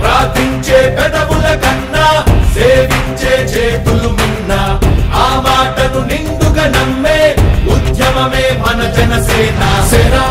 ప్రార్థించే మన జనసేన. సేనా